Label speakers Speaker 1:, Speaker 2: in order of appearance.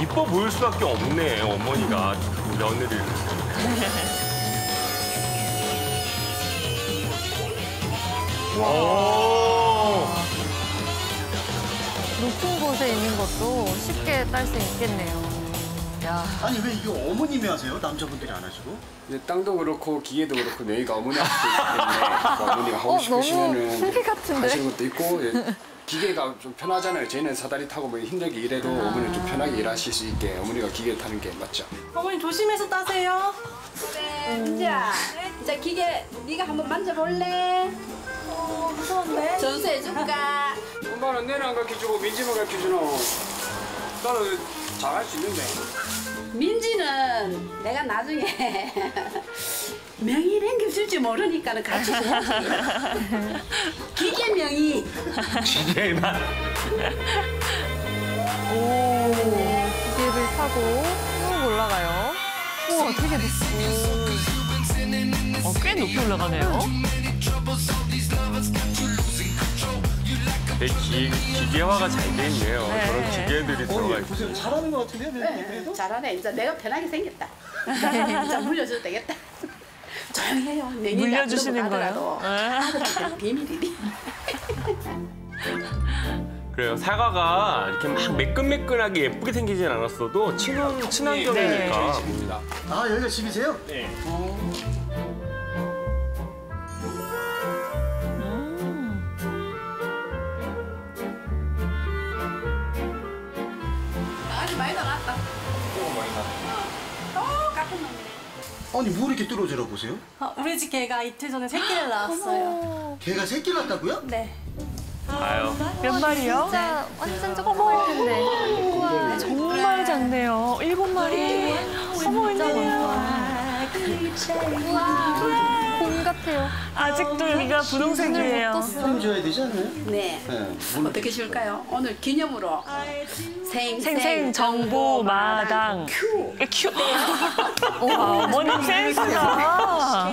Speaker 1: 이뻐 보일 수밖에 없네 어머니가 며느리를. 오.
Speaker 2: 높은 곳에 있는 것도 쉽게 딸 수 있겠네요. 야,
Speaker 3: 아니 왜 이거 어머님이 하세요? 남자분들이 안 하시고?
Speaker 4: 이제 땅도 그렇고 기계도 그렇고 내가 어머니 할수 있기 때문에 그 어머니가 하고
Speaker 2: 어,
Speaker 4: 싶으시면은
Speaker 2: 너무 같은데?
Speaker 4: 하시는 것도 있고 예, 기계가 좀 편하잖아요. 저희는 사다리 타고 뭐 힘들게 일해도 어머니는 좀 편하게 일하실 수 있게 어머니가 기계 타는 게 맞죠.
Speaker 5: 어머니 조심해서 따세요.
Speaker 6: 그래, 민지야. 자, 기계 네가 한번 만져볼래?
Speaker 5: 어, 무서운데?
Speaker 6: 전수해줄까?
Speaker 4: 엄마는 내는 안 가르쳐주고 민지만 가르쳐주노. 나는 잘할 수 있는데.
Speaker 6: 민지는 내가 나중에 명의 남겨줄지 모르니까는 같이. 기계 명의.
Speaker 1: 기계만.
Speaker 2: 오, 기계를 타고 쭉 올라가요. 우와, 되게 높고.
Speaker 7: 어, 꽤 높이 올라가네요.
Speaker 1: 내 기, 기계화가 잘 돼 있네요.
Speaker 7: 네.
Speaker 1: 저런 기계들이 들어가 있고.
Speaker 3: 보세요 잘하는 것 같은데요? 네,
Speaker 6: 네, 잘하네. 이제 내가 편하게 생겼다. 이제 물려줘도 되겠다. 조용히 해요.
Speaker 7: 물려주시는
Speaker 6: 안
Speaker 7: 거예요? 아.
Speaker 6: 아들한테는 비밀이니.
Speaker 1: 그래요. 사과가 이렇게 막 매끈매끈하게 예쁘게 생기진 않았어도 친환, 친환경이니까.
Speaker 4: 집입니다.
Speaker 3: 아 여기가 집이세요?
Speaker 4: 네.
Speaker 6: 아주 많이 나왔다. 똑같은 놈이네.
Speaker 3: 아니 뭐 이렇게 뚫어져라 보세요?
Speaker 5: 아, 우리 집 개가 이틀 전에 새끼를 낳았어요.
Speaker 3: 걔가 새끼 낳았다고요?
Speaker 5: 네.
Speaker 1: 아유.
Speaker 7: 몇 마리요?
Speaker 2: 진짜 완전 조그마할 텐데. 우와,
Speaker 7: 정말 작네요. 일곱 마리. 어머, 웬일이야.
Speaker 2: 우와, 곰 같아요.
Speaker 7: 아직도 여기가 분홍색이에요.
Speaker 3: 좀 줘야 되지 않아요?
Speaker 6: 네.
Speaker 3: 네. 뭘
Speaker 6: 어떻게 줄까요? 오늘 기념으로 생생
Speaker 7: 생생 정보 마당.
Speaker 6: 큐.
Speaker 7: 큐. 와, 어머님 센스가.